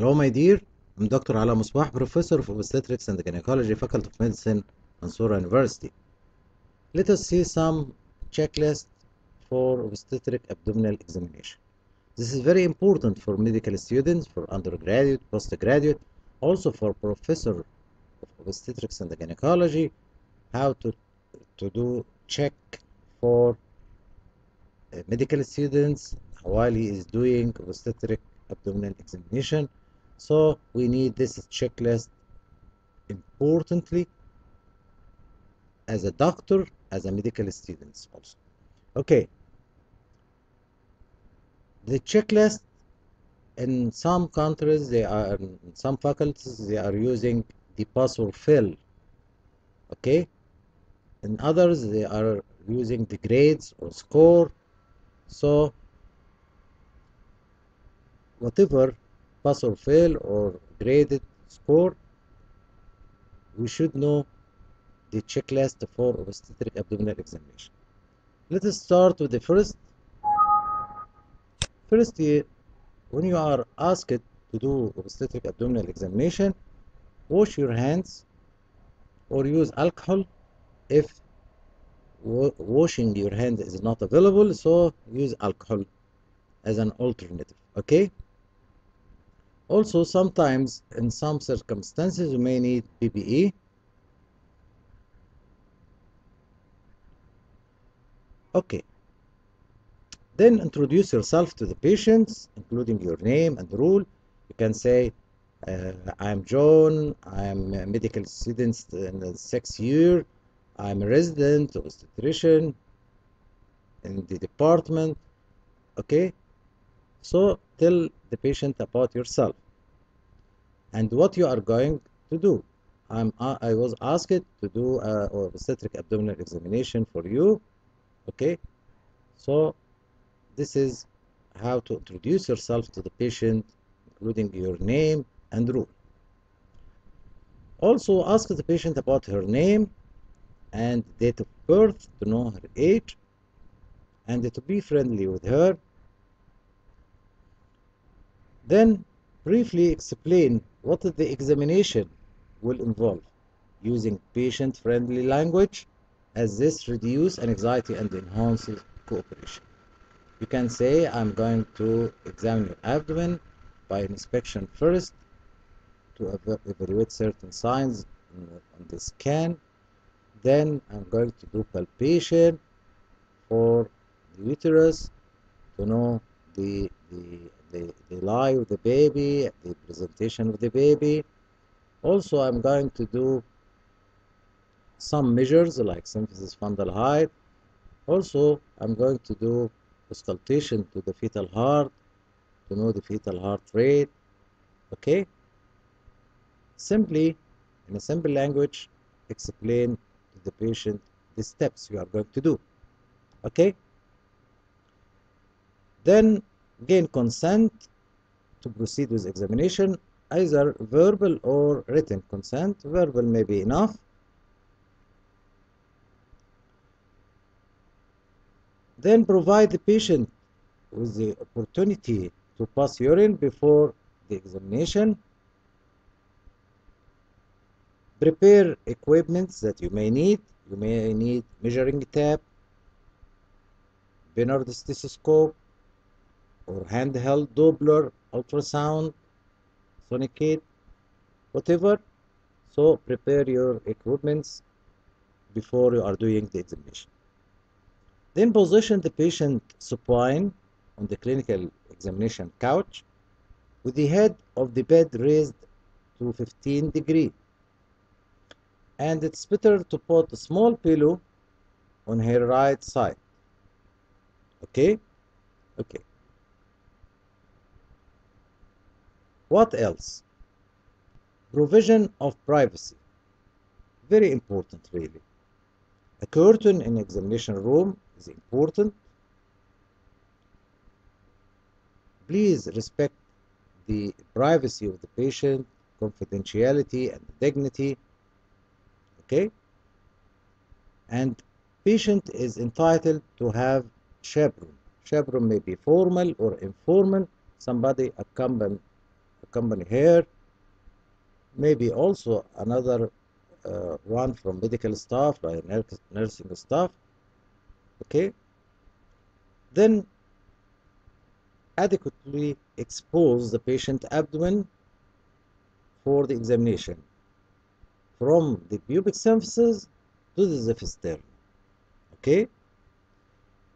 Hello, my dear. I'm Dr. Alaa Mosbah, Professor of Obstetrics and Gynecology, Faculty of Medicine, Mansoura University. Let us see some checklist for obstetric abdominal examination. This is very important for medical students, for undergraduate, postgraduate, also for professor of obstetrics and gynecology, how to, to do check for uh, medical students while he is doing obstetric abdominal examination. So we need this checklist importantly as a doctor, as a medical students also. Okay. The checklist in some countries, they are in some faculties, they are using the pass or fail. Okay. In others, they are using the grades or score. So whatever pass or fail or graded score, we should know the checklist for obstetric abdominal examination. Let us start with the first. First, year when you are asked to do obstetric abdominal examination, wash your hands or use alcohol if washing your hand is not available, so use alcohol as an alternative. Okay? Also, sometimes in some circumstances, you may need PPE. Okay. Then introduce yourself to the patients, including your name and role. You can say, uh, I'm John, I'm a medical student in the sixth year, I'm a resident obstetrician in the department. Okay? So tell the patient about yourself and what you are going to do. I'm, I was asked to do a obstetric abdominal examination for you. Okay, so this is how to introduce yourself to the patient, including your name and role. Also, ask the patient about her name and date of birth to know her age and to be friendly with her then briefly explain what the examination will involve using patient-friendly language as this reduces anxiety and enhances cooperation. You can say, I'm going to examine your abdomen by inspection first to evaluate certain signs on the scan. Then I'm going to do palpation for the uterus to know the, the the, the lie of the baby, the presentation of the baby. Also, I'm going to do some measures like symphysis fundal height. Also, I'm going to do auscultation to the fetal heart to know the fetal heart rate. Okay? Simply, in a simple language, explain to the patient the steps you are going to do. Okay? Then gain consent to proceed with examination, either verbal or written consent. Verbal may be enough. Then provide the patient with the opportunity to pass urine before the examination. Prepare equipments that you may need. You may need measuring tape, Pinard stethoscope, or handheld Doppler, ultrasound, Sonicaid, whatever. So prepare your equipments before you are doing the examination. Then position the patient supine on the clinical examination couch with the head of the bed raised to 15 degree. And it's better to put a small pillow on her right side. Okay? Okay. What else? Provision of privacy. Very important, really. A curtain in examination room is important. Please respect the privacy of the patient, confidentiality and dignity. Okay? And patient is entitled to have chaperone. Chaperone may be formal or informal. Somebody accompany company here. Maybe also another uh, one from medical staff like nursing staff. Okay? Then adequately expose the patient abdomen for the examination. From the pubic symphysis to the xiphisternum okay?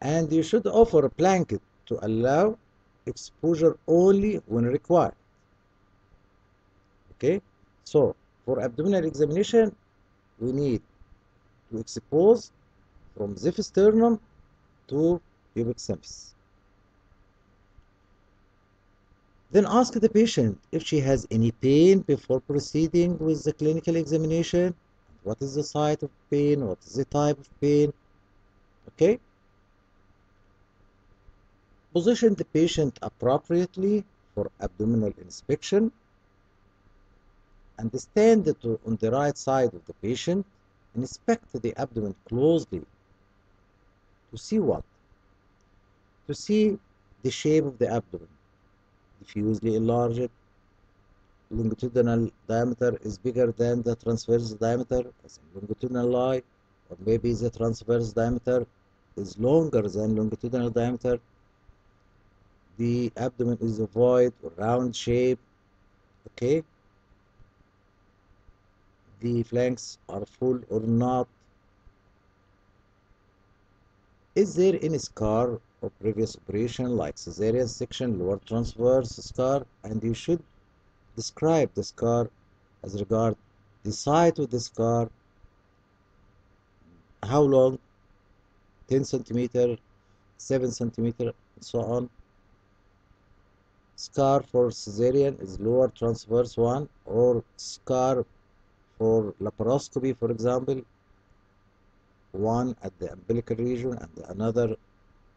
And you should offer a blanket to allow exposure only when required okay? So for abdominal examination we need to expose from xiphisternum to pubic symphysis. Then ask the patient if she has any pain before proceeding with the clinical examination. What is the site of pain? What is the type of pain? Okay? Position the patient appropriately for abdominal inspection and stand on the right side of the patient. Inspect the abdomen closely to see what? To see the shape of the abdomen. Diffusely enlarged, longitudinal diameter is bigger than the transverse diameter, as in longitudinal lie, or maybe the transverse diameter is longer than longitudinal diameter the abdomen is ovoid or round shape okay the flanks are full or not? Is there any scar or previous operation like cesarean section lower transverse scar? And you should describe the scar as regard the site of the scar. How long? 10 centimeter 7 centimeter and so on. Scar for cesarean is lower transverse one or scar for laparoscopy for example one at the umbilical region and another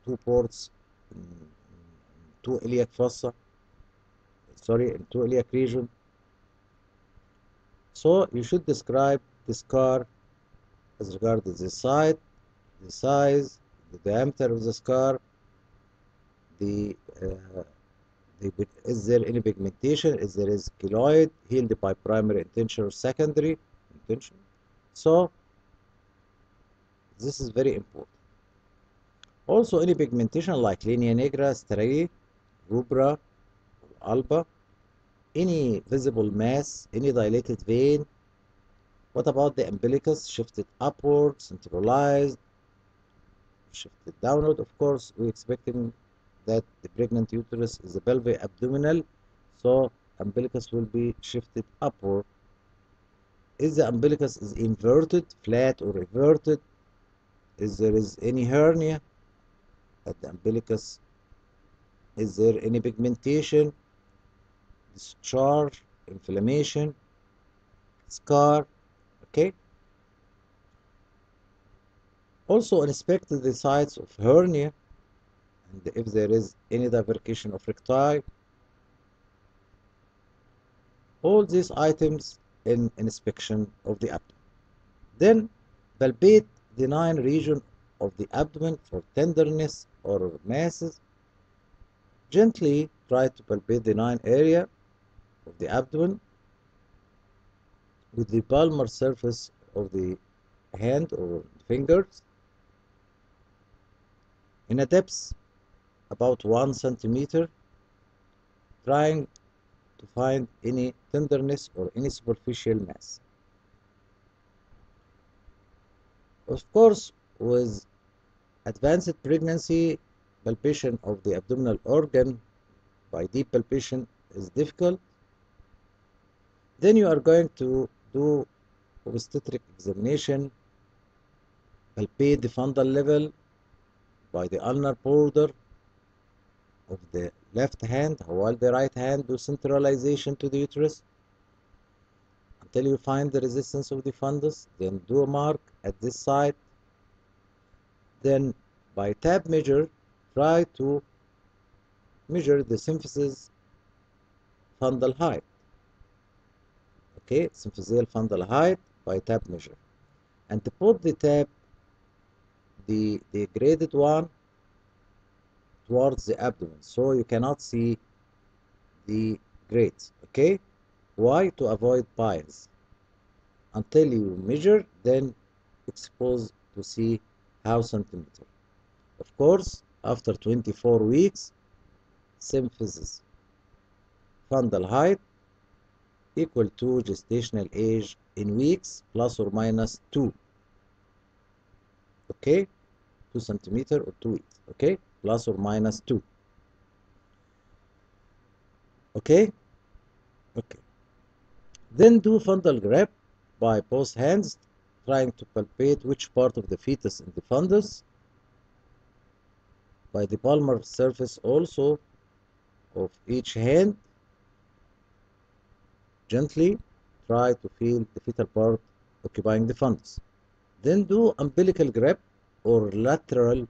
two ports two iliac fossa sorry in two iliac region. So you should describe the scar as regards the site the size the diameter of the scar the uh, is there any pigmentation? Is there is keloid healed by primary intention or secondary intention? So this is very important. Also any pigmentation like linea nigra striae rubra alba any visible mass any dilated vein what about the umbilicus? Shifted upward centralized shifted downward of course we expecting that the pregnant uterus is a pelvic abdominal so umbilicus will be shifted upward. Is the umbilicus is inverted flat or reverted? Is there is any hernia? At the umbilicus is there any pigmentation? Discharge inflammation scar okay? Also inspect the sites of hernia and if there is any divergation of recti all these items in inspection of the abdomen. Then palpate the nine region of the abdomen for tenderness or masses. Gently try to palpate the nine area of the abdomen with the palmar surface of the hand or fingers. In a depth about one centimeter trying to find any tenderness or any superficial mass. Of course, with advanced pregnancy, palpation of the abdominal organ by deep palpation is difficult. Then you are going to do obstetric examination, palpate the fundal level by the ulnar border of the left hand while the right hand do centralization to the uterus. Until you find the resistance of the fundus then do a mark at this side. Then by tab measure try to measure the symphysis fundal height. Okay symphysial fundal height by tab measure. And to put the tab the the graded one towards the abdomen so you cannot see the grades okay? Why? To avoid bias. Until you measure, then expose to see how centimeter. Of course, after 24 weeks, symphysis fundal height equal to gestational age in weeks plus or minus 2 okay 2 centimeter or 2 weeks okay plus or minus 2 okay? Okay. Then do fundal grab by both hands trying to palpate which part of the fetus in the fundus. By the palmar surface also of each hand gently try to feel the fetal part occupying the fundus. Then do umbilical grab or lateral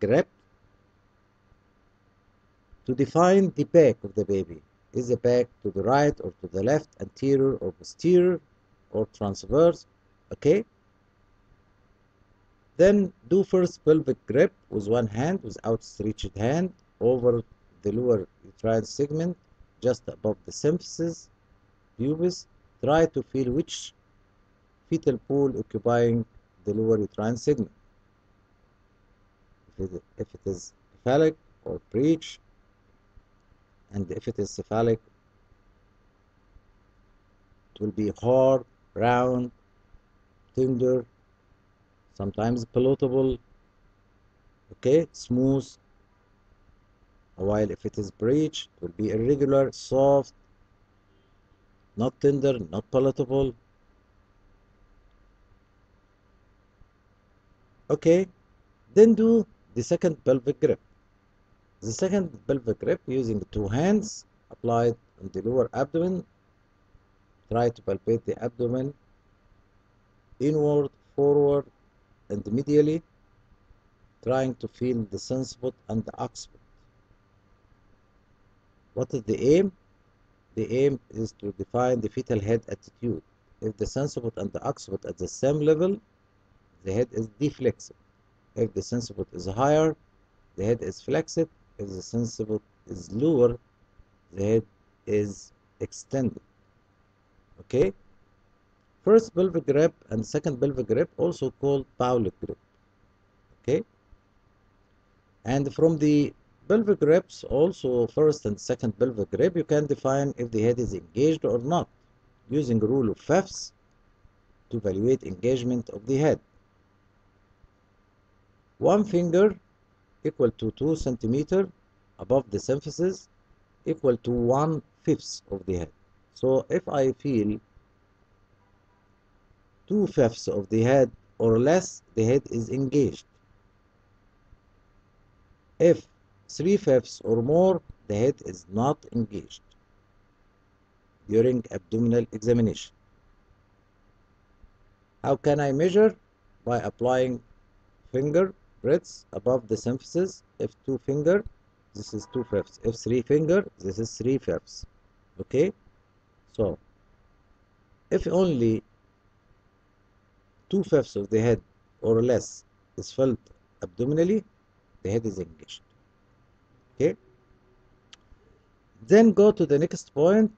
grip to define the back of the baby is the back to the right or to the left anterior or posterior or transverse okay then do first pelvic grip with one hand with outstretched hand over the lower uterine segment just above the symphysis pubis. Try to feel which fetal pole occupying the lower uterine segment. If it, if it is cephalic or breech, and if it is cephalic, it will be hard, round, tender, sometimes ballotable, okay, smooth, while if it is breech, it will be irregular, soft, not tender, not ballotable. Okay, then do the second pelvic grip. The second pelvic grip using two hands applied on the lower abdomen. Try to palpate the abdomen inward, forward, and medially, trying to feel the sinciput and the occiput. What is the aim? The aim is to define the fetal head attitude. If the sinciput and the occiput at the same level, the head is deflexed. If the sinciput is higher, the head is flexed. If the sinciput is lower, the head is extended. Okay? First pelvic grip and second pelvic grip also called Pawlik grip. Okay? And from the pelvic grips, also first and second pelvic grip, you can define if the head is engaged or not using rule of fifths to evaluate engagement of the head. One finger equal to 2 centimeter above the symphysis equal to 1 fifth of the head. So if I feel 2 fifths of the head or less, the head is engaged. If 3 fifths or more, the head is not engaged during abdominal examination. How can I measure? By applying finger breadths above the symphysis. If two finger, this is two fifths. If three finger, this is three fifths. Okay? So, if only two fifths of the head or less is felt abdominally, the head is engaged. Okay? Then go to the next point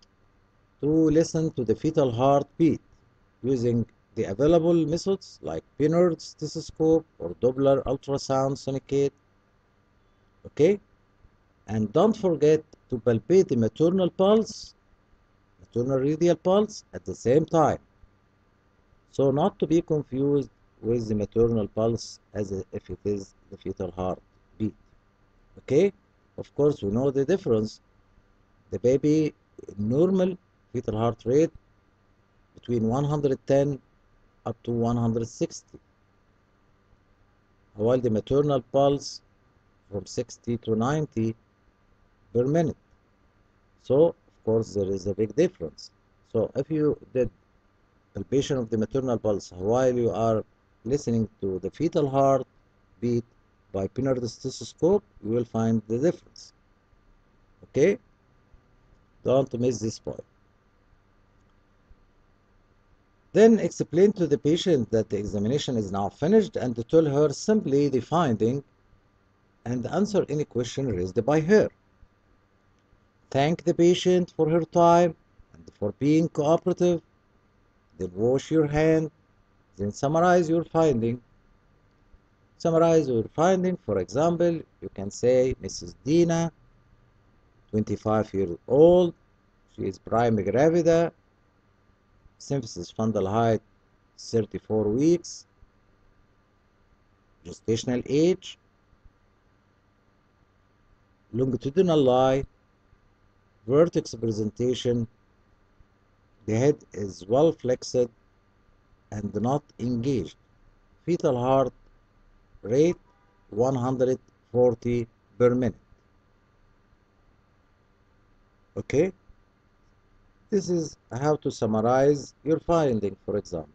to listen to the fetal heartbeat using the available methods like Pinard stethoscope or Doppler ultrasound Sonicaid. Okay? And don't forget to palpate the maternal pulse, maternal radial pulse at the same time. So not to be confused with the maternal pulse as if it is the fetal heartbeat. Okay? Of course, we know the difference. The baby normal fetal heart rate between 110 up to 160 while the maternal pulse from 60 to 90 per minute. So of course there is a big difference. So if you did palpation of the maternal pulse while you are listening to the fetal heart beat by Pinard stethoscope you will find the difference. Okay? Don't miss this point then explain to the patient that the examination is now finished and tell her simply the finding and answer any question raised by her. Thank the patient for her time and for being cooperative, then wash your hand, then summarize your finding. Summarize your finding, for example, you can say Mrs. Dina, 25 years old, she is prime gravida, symphysis fundal height 34 weeks, gestational age, longitudinal lie, vertex presentation, the head is well flexed and not engaged. Fetal heart rate 140 per minute. Okay? This is how to summarize your finding, for example.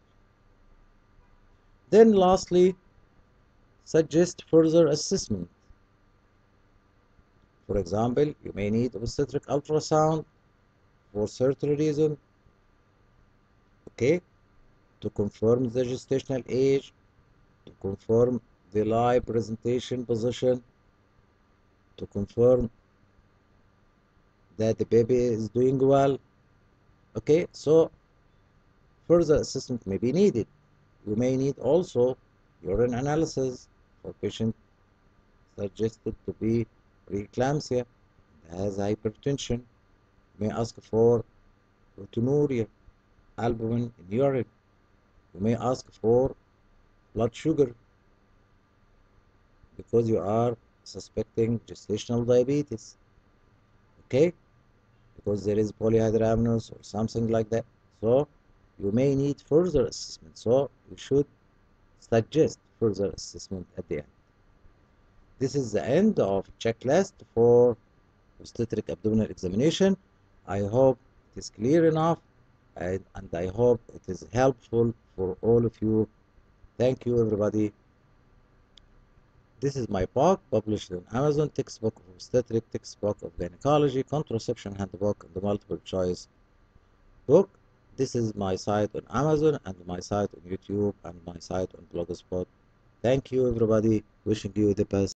Then lastly, suggest further assessment. For example, you may need obstetric ultrasound for certain reason, okay, to confirm the gestational age, to confirm the live presentation position, to confirm that the baby is doing well. Okay, so further assessment may be needed. You may need also urine analysis for patient suggested to be preeclampsia has hypertension. You may ask for proteinuria, albumin in urine. You may ask for blood sugar because you are suspecting gestational diabetes. Okay? Because there is polyhydramnios or something like that. So you may need further assessment. So you should suggest further assessment at the end. This is the end of checklist for obstetric abdominal examination. I hope it is clear enough and, and I hope it is helpful for all of you. Thank you everybody. This is my book published in Amazon textbook of obstetric, textbook of gynecology, contraception handbook, and the multiple choice book. This is my site on Amazon and my site on YouTube and my site on Blogspot. Thank you everybody. Wishing you the best.